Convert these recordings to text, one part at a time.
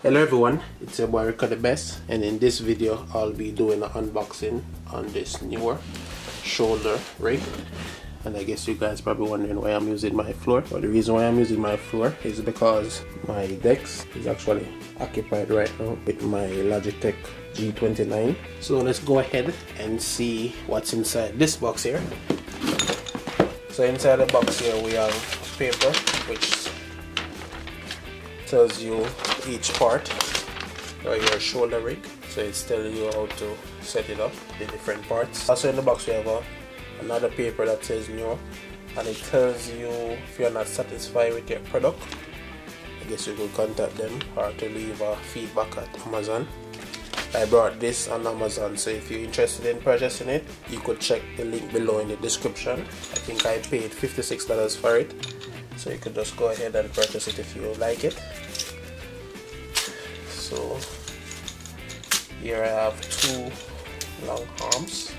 Hello everyone, it's your boy Rico the Best and in this video I'll be doing an unboxing on this Neewer shoulder rig and I guess you guys probably wondering why I'm using my floor. But the reason why I'm using my floor is because my desk is actually occupied right now with my Logitech G29 so let's go ahead and see what's inside this box here. So inside the box here we have paper which tells you each part. Or your shoulder rig. So it's telling you how to set it up the different parts. Also in the box we have a, another paper that says new and it tells you if you're not satisfied with your product I guess you could contact them or to leave a feedback at Amazon. I brought this on Amazon so if you're interested in purchasing it you could check the link below in the description. I think I paid $56 for it so you could just go ahead and purchase it if you like it. So here I have two long arms.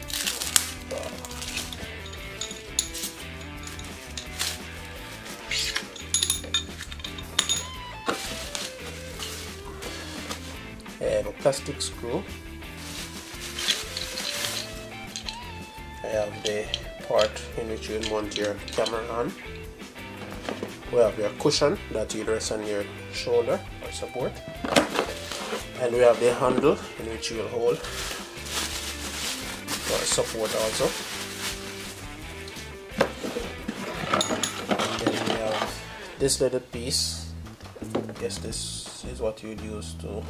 And a plastic screw. I have the part in which you mount your camera on we have your cushion that you rest on your shoulder or support. And we have the handle in which you will hold for support also. And then we have this little piece. I guess this is what you'd use to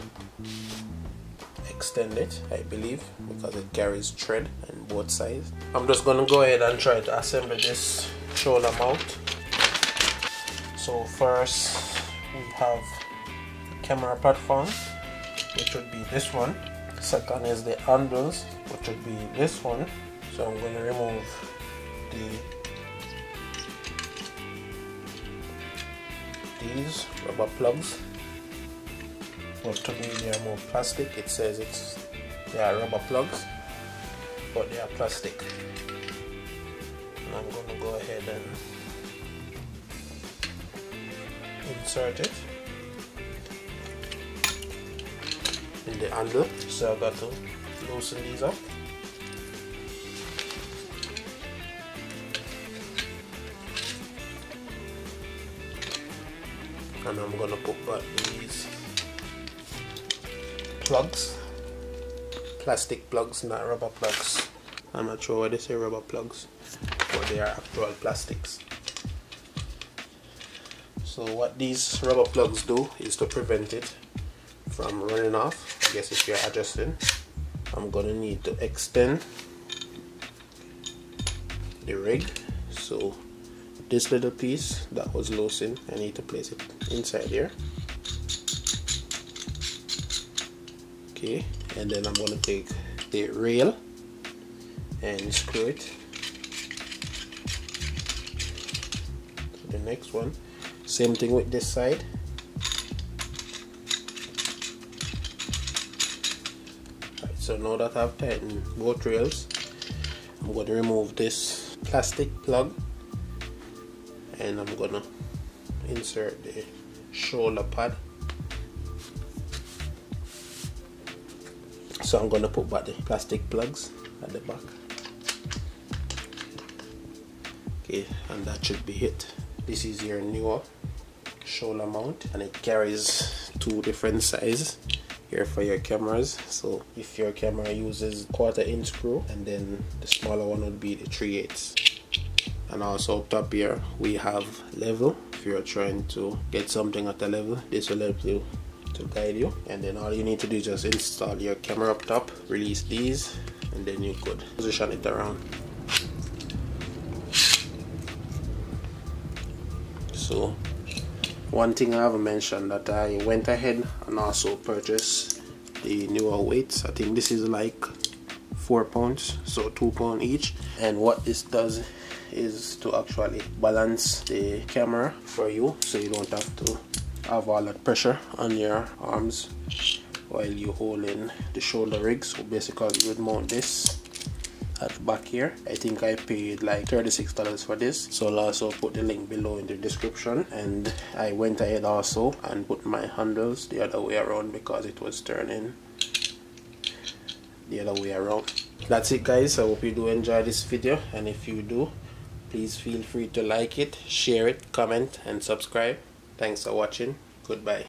extend it I believe because it carries thread on both sides. I'm just gonna go ahead and try to assemble this shoulder mount so first we have camera platform which would be this one. Second is the handles which would be this one. So I'm going to remove the these rubber plugs. But to me they are more plastic. It says it's they are rubber plugs but they are plastic. And I'm going to go ahead and insert it. In the handle. So I've got to loosen these up. And I'm gonna put back these plugs. Plastic plugs not rubber plugs. I'm not sure why they say rubber plugs but they are actual plastics so what these rubber plugs do is to prevent it from running off. I guess if you're adjusting I'm gonna need to extend the rig. So this little piece that was loosened I need to place it inside here. Okay and then I'm gonna take the rail and screw it to the next one same thing with this side. Right, so now that I've tightened both rails I'm going to remove this plastic plug and I'm gonna insert the shoulder pad. So I'm gonna put back the plastic plugs at the back. Okay and that should be it. This is your Neewer shoulder mount and it carries two different sizes here for your cameras. So if your camera uses quarter inch screw and then the smaller one would be the 3 eighths. And also up top here we have level. If you're trying to get something at a level this will help you to guide you. And then all you need to do is just install your camera up top release these and then you could position it around. So one thing I haven't mentioned that I went ahead and also purchased the Neewer weights. I think this is like four pounds so two pound each. And what this does is to actually balance the camera for you so you don't have to have all that pressure on your arms while you hold in the shoulder rig so basically you would mount this at back here. I think I paid like $36 for this. So I'll also put the link below in the description and I went ahead also and put my handles the other way around because it was turning the other way around. That's it guys. I hope you do enjoy this video. And if you do please feel free to like it share it comment and subscribe. Thanks for watching. Goodbye